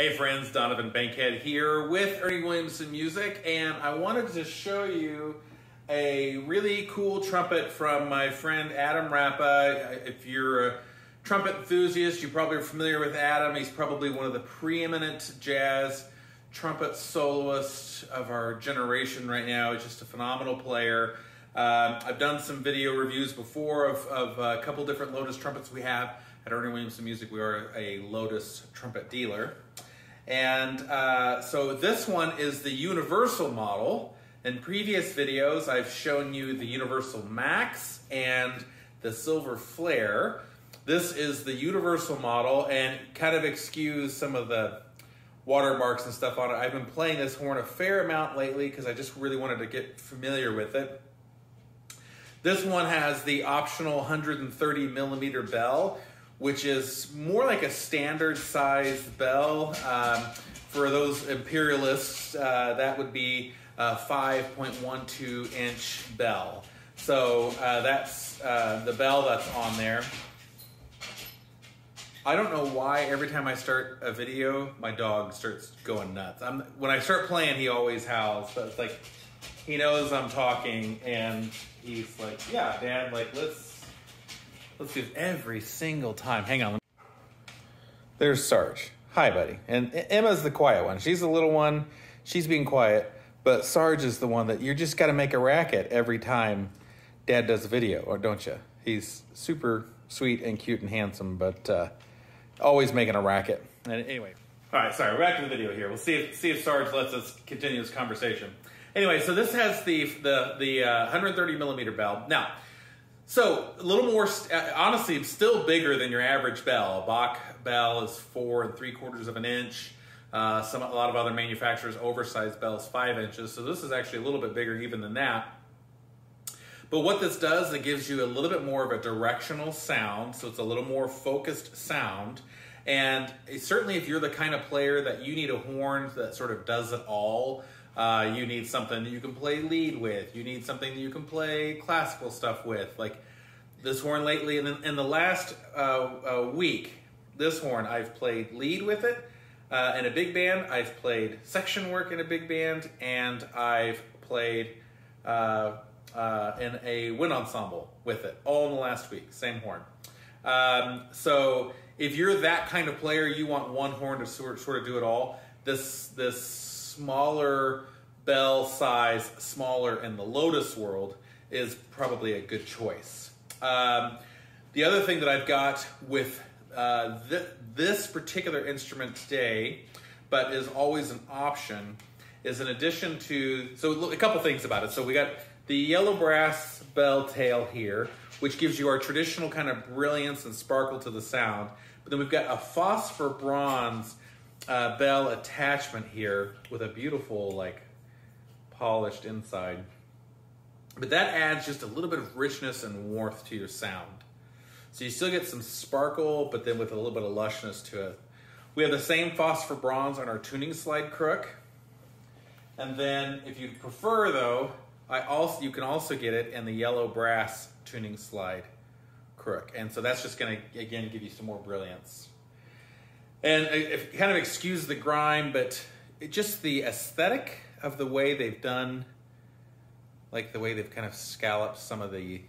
Hey friends, Donovan Bankhead here with Ernie Williamson Music, and I wanted to show you a really cool trumpet from my friend Adam Rapa. If you're a trumpet enthusiast, you probably are familiar with Adam. He's probably one of the preeminent jazz trumpet soloists of our generation right now. He's just a phenomenal player. Um, I've done some video reviews before of, of a couple different Lotus trumpets we have at Ernie Williamson Music. We are a Lotus trumpet dealer. And uh, so this one is the universal model. In previous videos, I've shown you the Universal Max and the Silver Flare. This is the universal model and kind of excuse some of the watermarks and stuff on it. I've been playing this horn a fair amount lately because I just really wanted to get familiar with it. This one has the optional 130 millimeter bell, which is more like a standard sized bell. Um, for those imperialists, uh, that would be a 5.12 inch bell. So uh, that's uh, the bell that's on there. I don't know why every time I start a video, my dog starts going nuts. I'm, when I start playing, he always howls. but it's like he knows I'm talking, and he's like, "Yeah, Dad, like let's Let's do it every single time. Hang on. There's Sarge. Hi, buddy. And Emma's the quiet one. She's the little one. She's being quiet. But Sarge is the one that you just got to make a racket every time Dad does a video, or don't you? He's super sweet and cute and handsome, but uh, always making a racket. And anyway, all right. Sorry, we're back to the video here. We'll see if see if Sarge lets us continue this conversation. Anyway, so this has the the the uh, 130 millimeter bell. Now so a little more, uh, honestly, still bigger than your average bell. A Bach bell is four and three quarters of an inch. Uh, some a lot of other manufacturers oversized bells five inches. So this is actually a little bit bigger even than that. But what this does, it gives you a little bit more of a directional sound. So it's a little more focused sound. And certainly if you're the kind of player that you need a horn that sort of does it all, uh, you need something that you can play lead with. You need something that you can play classical stuff with. Like this horn lately, in the, in the last uh, uh, week, this horn, I've played lead with it uh, in a big band. I've played section work in a big band, and I've played uh, uh, in a wind ensemble with it all in the last week. Same horn. Um, so if you're that kind of player, you want one horn to sort, sort of do it all. This this smaller bell size, smaller in the Lotus world, is probably a good choice. Um, the other thing that I've got with uh, th this particular instrument today, but is always an option, is in addition to, so a couple things about it. So we got the yellow brass bell tail here, which gives you our traditional kind of brilliance and sparkle to the sound. But then we've got a phosphor bronze uh, bell attachment here with a beautiful like polished inside. But that adds just a little bit of richness and warmth to your sound. So you still get some sparkle, but then with a little bit of lushness to it. We have the same phosphor bronze on our tuning slide crook. And then if you prefer though, I also you can also get it in the yellow brass tuning slide crook. And so that's just gonna again give you some more brilliance. And it kind of excuse the grime, but it, just the aesthetic of the way they've done, like the way they've kind of scalloped some of the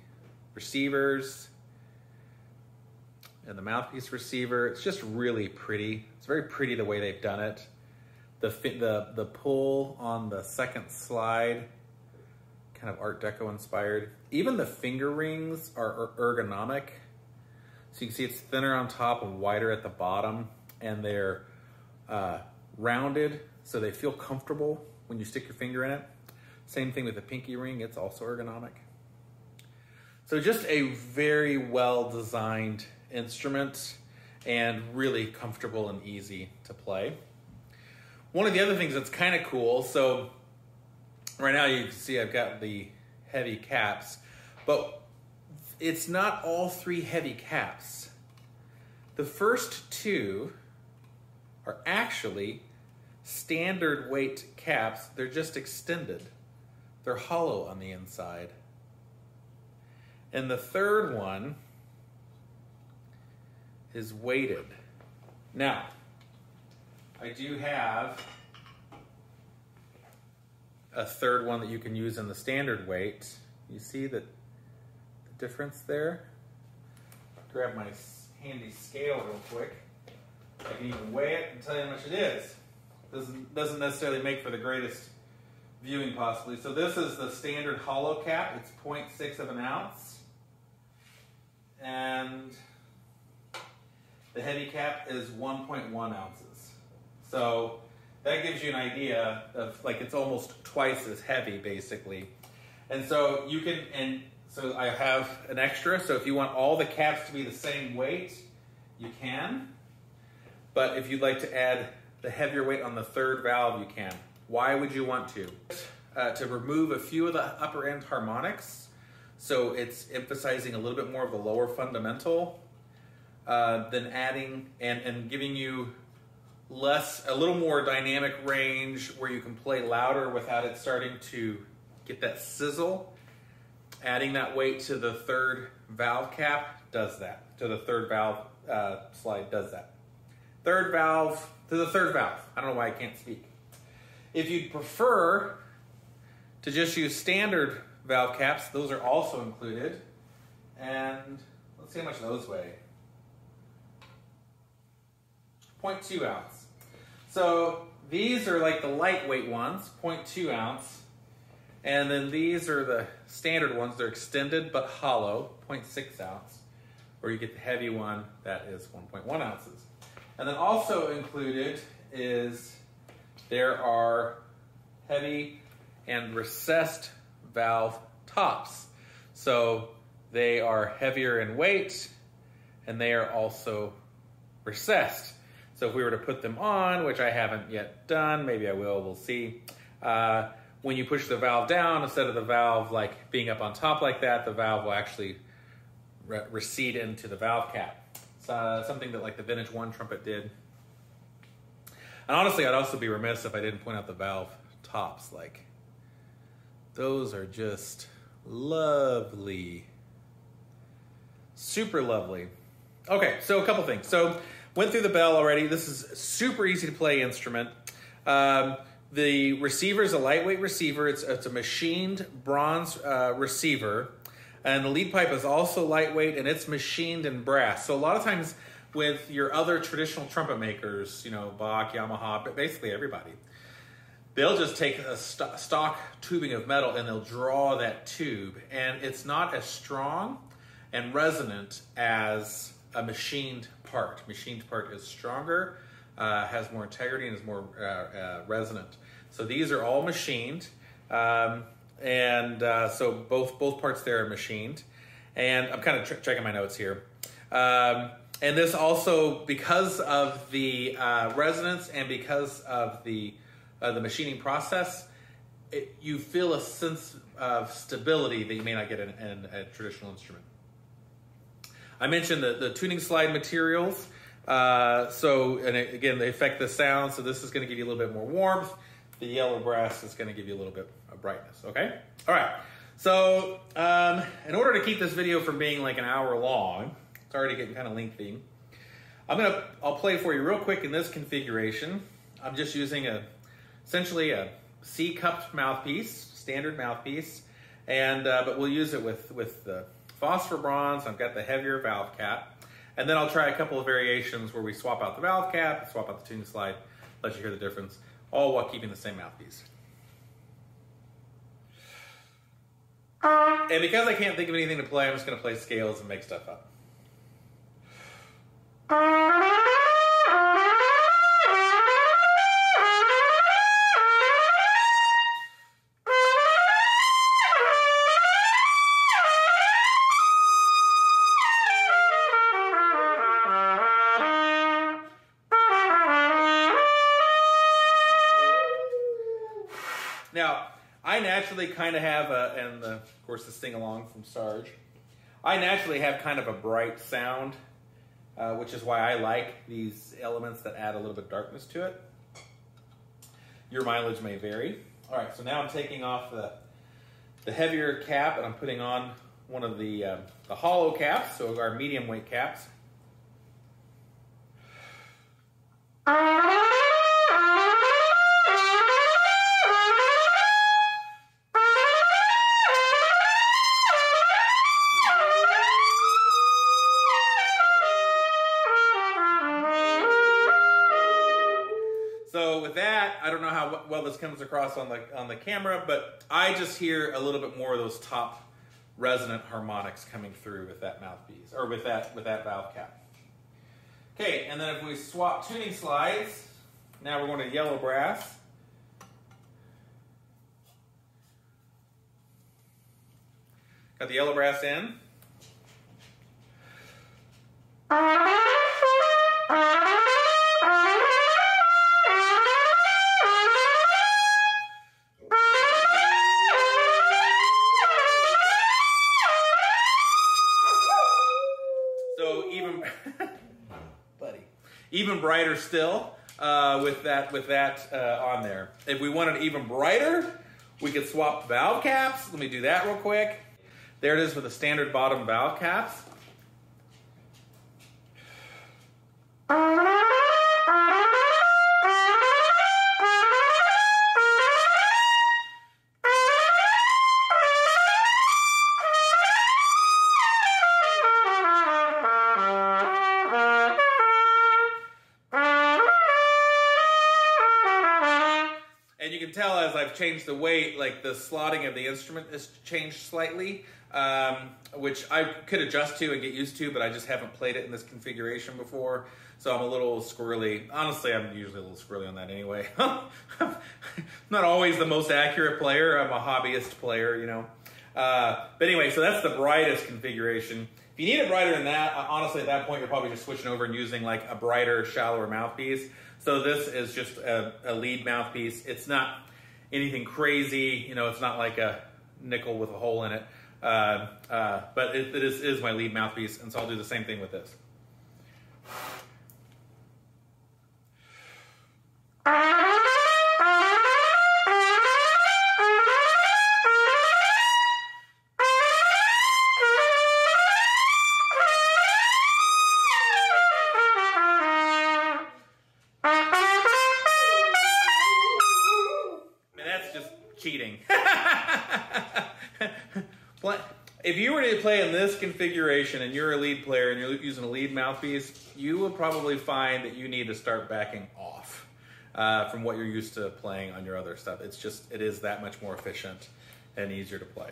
receivers and the mouthpiece receiver. It's just really pretty. It's very pretty the way they've done it. The the the pull on the second slide, kind of Art Deco inspired. Even the finger rings are er-, ergonomic. So you can see it's thinner on top and wider at the bottom and they're uh, rounded so they feel comfortable when you stick your finger in it. Same thing with the pinky ring, it's also ergonomic. So just a very well designed instrument and really comfortable and easy to play. One of the other things that's kind of cool, so right now you can see I've got the heavy caps, but it's not all three heavy caps. The first two are actually standard weight caps. They're just extended. They're hollow on the inside. And the third one is weighted. Now, I do have a third one that you can use in the standard weight. You see the, the difference there? Grab my handy scale real quick. Can even weigh it and tell you how much it is. Doesn't, doesn't necessarily make for the greatest viewing possibly. So this is the standard hollow cap. It's 0.6 of an ounce. And the heavy cap is 1.1 ounces. So that gives you an idea of like it's almost twice as heavy basically. And so you can, and so I have an extra. So if you want all the caps to be the same weight, you can. But if you'd like to add the heavier weight on the third valve, you can. Why would you want to? Uh, to remove a few of the upper end harmonics. So it's emphasizing a little bit more of the lower fundamental uh, than adding and, and giving you less, a little more dynamic range where you can play louder without it starting to get that sizzle. Adding that weight to the third valve cap does that. To the third valve uh, slide does that. Third valve, to the third valve. I don't know why I can't speak. If you'd prefer to just use standard valve caps, those are also included. And let's see how much those weigh. 0.2 ounce. So these are like the lightweight ones, 0.2 ounce. And then these are the standard ones. They're extended but hollow, 0.6 ounce. Or you get the heavy one that is 1.1 ounces. And then also included is there are heavy and recessed valve tops. So they are heavier in weight and they are also recessed. So if we were to put them on, which I haven't yet done, maybe I will, we'll see. Uh, when you push the valve down, instead of the valve like being up on top like that, the valve will actually re recede into the valve cap. Uh, something that like the Vintage One trumpet did. And honestly, I'd also be remiss if I didn't point out the valve tops. Like, those are just lovely. Super lovely. Okay, so a couple things. So Went through the bell already. This is super easy to play instrument. Um, the receiver is a lightweight receiver. It's, it's a machined bronze uh, receiver. And the lead pipe is also lightweight and it's machined in brass. So a lot of times with your other traditional trumpet makers, you know, Bach, Yamaha, but basically everybody, they'll just take a st stock tubing of metal and they'll draw that tube. And it's not as strong and resonant as a machined part. Machined part is stronger, uh, has more integrity, and is more uh, uh, resonant. So these are all machined, um, and uh, so both both parts there are machined. And I'm kind of checking my notes here. Um, and this also, because of the uh, resonance and because of the uh, the machining process, it, you feel a sense of stability that you may not get in, in a traditional instrument. I mentioned the, the tuning slide materials. Uh, so, and again, they affect the sound. So this is going to give you a little bit more warmth. The yellow brass is going to give you a little bit of brightness. Okay. All right. So, um, in order to keep this video from being like an hour long, it's already getting kind of lengthy. I'm gonna, I'll play for you real quick in this configuration. I'm just using a, essentially a C cupped mouthpiece, standard mouthpiece, and uh, but we'll use it with with the phosphor bronze. I've got the heavier valve cap. And then I'll try a couple of variations where we swap out the valve cap, swap out the tuning slide, let you hear the difference, all while keeping the same mouthpiece. And because I can't think of anything to play, I'm just going to play scales and make stuff up. Now, I naturally kind of have a, and the, of course the sing along from Sarge, I naturally have kind of a bright sound, uh, which is why I like these elements that add a little bit of darkness to it. Your mileage may vary. All right, so now I'm taking off the, the heavier cap and I'm putting on one of the, uh, the hollow caps, so our medium weight caps. Well this comes across on the on the camera, but I just hear a little bit more of those top resonant harmonics coming through with that mouthpiece or with that with that valve cap. Okay, and then if we swap tuning slides, now we're going to yellow brass. Got the yellow brass in. even brighter still uh, with that with that uh, on there. If we wanted even brighter, we could swap valve caps. Let me do that real quick. There it is with the standard bottom valve caps. You can tell as I've changed the weight, like the slotting of the instrument has changed slightly, um, which I could adjust to and get used to, but I just haven't played it in this configuration before. So I'm a little squirrely. Honestly, I'm usually a little squirrely on that anyway. I'm not always the most accurate player. I'm a hobbyist player, you know. Uh, but anyway, so that's the brightest configuration. If you need it brighter than that, uh, honestly, at that point, you're probably just switching over and using like a brighter, shallower mouthpiece. So this is just a, a lead mouthpiece. It's not anything crazy. You know, it's not like a nickel with a hole in it. Uh, uh, but it, it is, is my lead mouthpiece, and so I'll do the same thing with this. If you were to play in this configuration and you're a lead player and you're using a lead mouthpiece, you will probably find that you need to start backing off uh, from what you're used to playing on your other stuff. It's just, it is that much more efficient and easier to play.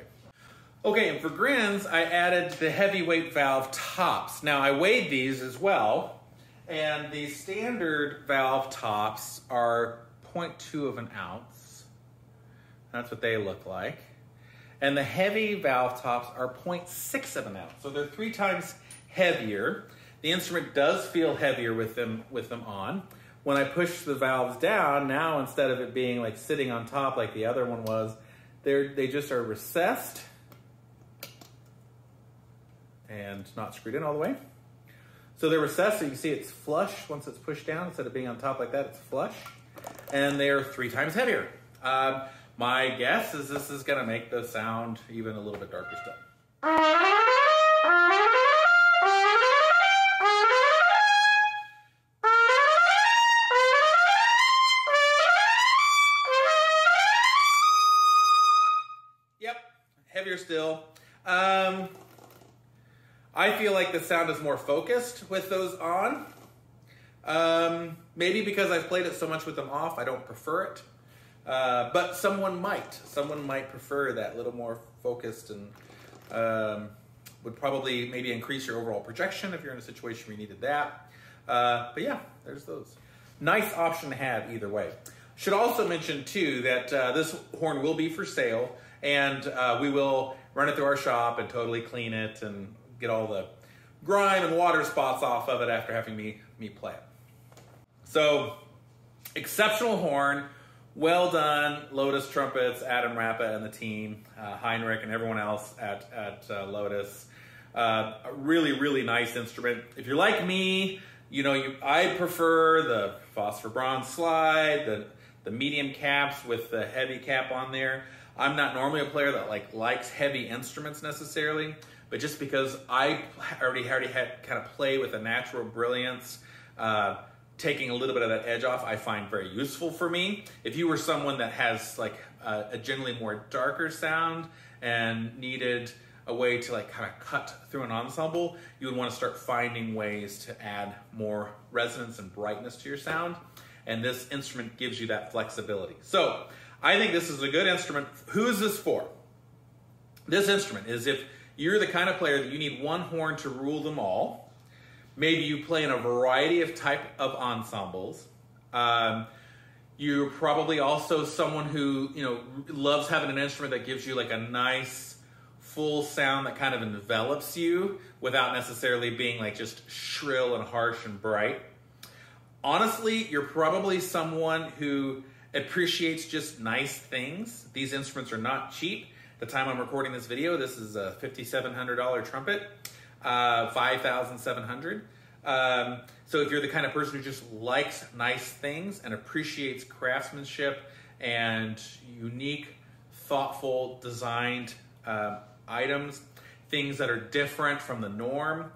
Okay, and for grins, I added the heavyweight valve tops. Now, I weighed these as well, and the standard valve tops are 0.2 of an ounce. That's what they look like. And the heavy valve tops are 0.6 of an ounce. So they're three times heavier. The instrument does feel heavier with them, with them on. When I push the valves down, now instead of it being like sitting on top like the other one was, they're, they just are recessed and not screwed in all the way. So they're recessed, so you can see it's flush once it's pushed down. Instead of being on top like that, it's flush. And they're three times heavier. Um, my guess is this is going to make the sound even a little bit darker still. Yep, heavier still. Um, I feel like the sound is more focused with those on. Um, maybe because I've played it so much with them off, I don't prefer it. Uh, but someone might. Someone might prefer that little more focused and um, would probably maybe increase your overall projection if you're in a situation where you needed that. Uh, but yeah, there's those. Nice option to have either way. Should also mention too that uh, this horn will be for sale and uh, we will run it through our shop and totally clean it and get all the grime and water spots off of it after having me, me play it. So, exceptional horn. Well done, Lotus Trumpets, Adam Rapa and the team, uh, Heinrich and everyone else at, at uh, Lotus. Uh, a really, really nice instrument. If you're like me, you know, you, I prefer the phosphor bronze slide, the, the medium caps with the heavy cap on there. I'm not normally a player that like likes heavy instruments necessarily, but just because I already already had kind of play with a natural brilliance, uh, taking a little bit of that edge off, I find very useful for me. If you were someone that has like a, a generally more darker sound and needed a way to like kind of cut through an ensemble, you would want to start finding ways to add more resonance and brightness to your sound. and this instrument gives you that flexibility. So I think this is a good instrument. Who is this for? This instrument is if you're the kind of player that you need one horn to rule them all. Maybe you play in a variety of type of ensembles. Um, you're probably also someone who you know loves having an instrument that gives you like a nice full sound that kind of envelops you without necessarily being like just shrill and harsh and bright. Honestly, you're probably someone who appreciates just nice things. These instruments are not cheap. The time I'm recording this video, this is a $5,700 trumpet, uh, 5,700. Um, so if you're the kind of person who just likes nice things and appreciates craftsmanship and unique, thoughtful, designed uh, items, things that are different from the norm,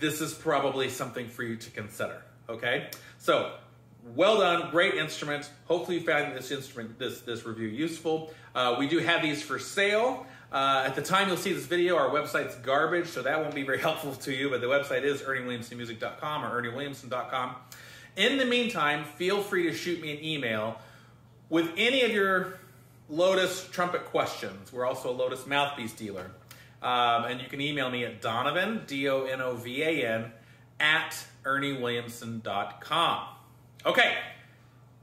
this is probably something for you to consider. Okay, so well done, great instrument. Hopefully you found this instrument, this this review useful. Uh, we do have these for sale. Uh, at the time you'll see this video, our website's garbage, so that won't be very helpful to you, but the website is erniewilliamsonmusic.com or erniewilliamson.com. In the meantime, feel free to shoot me an email with any of your Lotus trumpet questions. We're also a Lotus mouthpiece dealer. Um, and you can email me at Donovan, D O N O V A N, at erniewilliamson.com. Okay,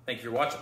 thank you for watching.